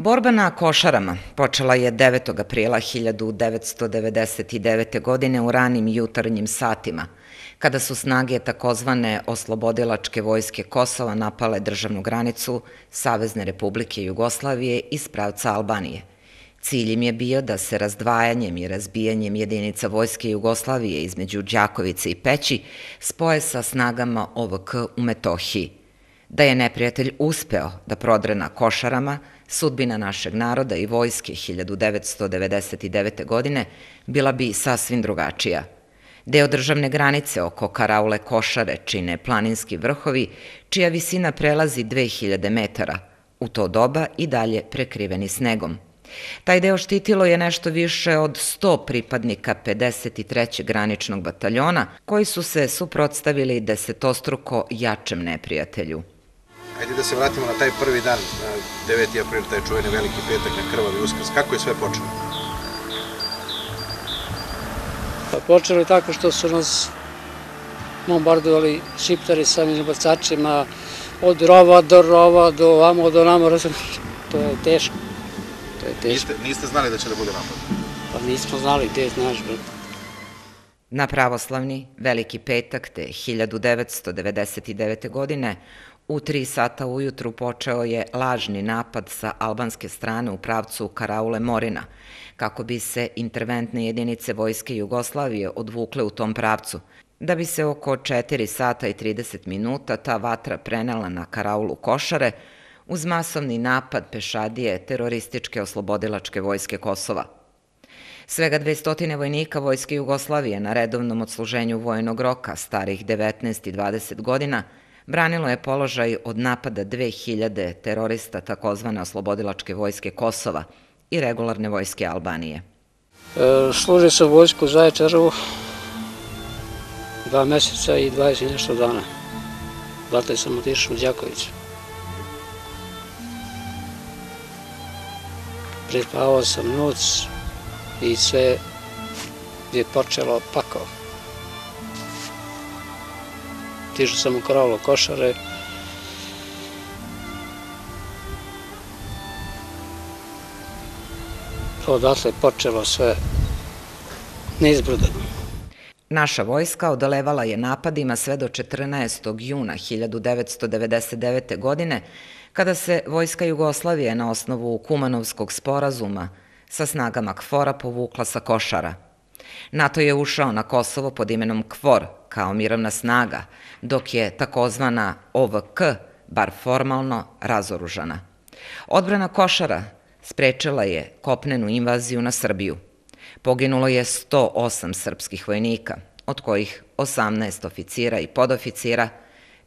Borba na Košarama počela je 9. aprila 1999. godine u ranim jutarnjim satima, kada su snage takozvane oslobodilačke vojske Kosova napale državnu granicu Savezne republike Jugoslavije iz pravca Albanije. Cilj im je bio da se razdvajanjem i razbijanjem jedinica vojske Jugoslavije između Đakovice i Peći spoje sa snagama OVK u Metohiji. Da je neprijatelj uspeo da prodre na Košarama, sudbina našeg naroda i vojske 1999. godine bila bi sasvim drugačija. Deo državne granice oko Karaule Košare čine planinski vrhovi, čija visina prelazi 2000 metara, u to doba i dalje prekriveni snegom. Taj deo štitilo je nešto više od 100 pripadnika 53. graničnog bataljona, koji su se suprotstavili desetostruko jačem neprijatelju. Ajde da se vratimo na taj prvi dan, 9. april, taj čuveni veliki petak na krvavi uskrs. Kako je sve počelo? Pa počelo je tako što su nas bombardovali šiptari sa minobacačima od rova do rova, do vamo, do namo, to je teško. To je teško. Niste, niste znali da će da bude napad? Pa nismo znali gde, znaš, brate. Na pravoslavni Veliki petak te 1999. godine u tri sata ujutru počeo je lažni napad sa albanske strane u pravcu Karaule Morina, kako bi se interventne jedinice Vojske Jugoslavije odvukle u tom pravcu, da bi se oko 4 sata i 30 minuta ta vatra prenela na Karaulu Košare uz masovni napad pešadije terorističke oslobodilačke vojske Kosova – Svega 200 vojnika Vojske Jugoslavije na redovnom odsluženju vojnog roka starih 19 i 20 godina branilo je položaj od napada 2000 terorista takozvane oslobodilačke vojske Kosova i regularne vojske Albanije. E, služi se vojsku Zaječarovu dva meseca i 20 nešto dana. Dakle sam otišao u Đaković. Prespavao sam noć, i sve je počelo pakao. Tišao sam u kravlo košare, odatle počelo sve neizbrdo. Naša vojska odolevala je napadima sve do 14. juna 1999. godine, kada se Vojska Jugoslavije na osnovu Kumanovskog sporazuma sa snagama KFOR-a povukla sa Košara. NATO je ušao na Kosovo pod imenom KFOR kao mirovna snaga, dok je takozvana OVK, bar formalno, razoružana. Odbrana Košara sprečila je kopnenu invaziju na Srbiju. Poginulo je 108 srpskih vojnika, od kojih 18 oficira i podoficira,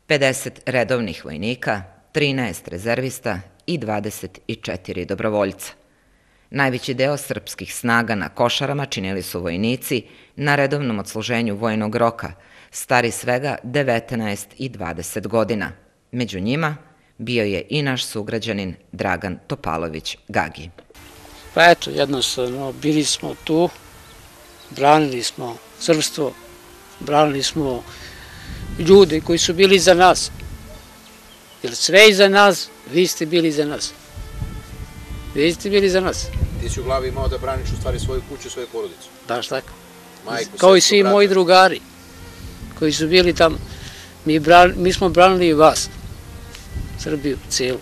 50 redovnih vojnika, 13 rezervista i 24 dobrovoljca. Najveći deo srpskih snaga na košarama činili su vojnici na redovnom odsluženju vojnog roka, stari svega 19 i 20 godina. Među njima bio je i naš sugrađanin Dragan Topalović Gagi. Pa eto, jednostavno, bili smo tu, branili smo srpstvo, branili smo ljude koji su bili za nas. Jer sve iza nas, vi ste bili za nas. Vi ste bili za nas ti si u glavi imao da braniš u stvari svoju kuću, svoju porodicu. Baš tako. Majku, Kao i svi moji drugari koji su bili tamo. Mi, bran, mi smo branili i vas, Srbiju cijelu.